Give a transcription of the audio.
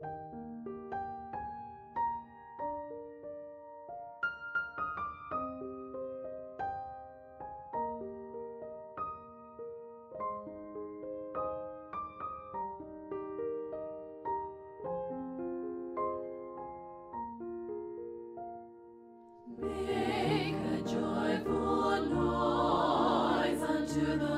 Make a joyful noise unto the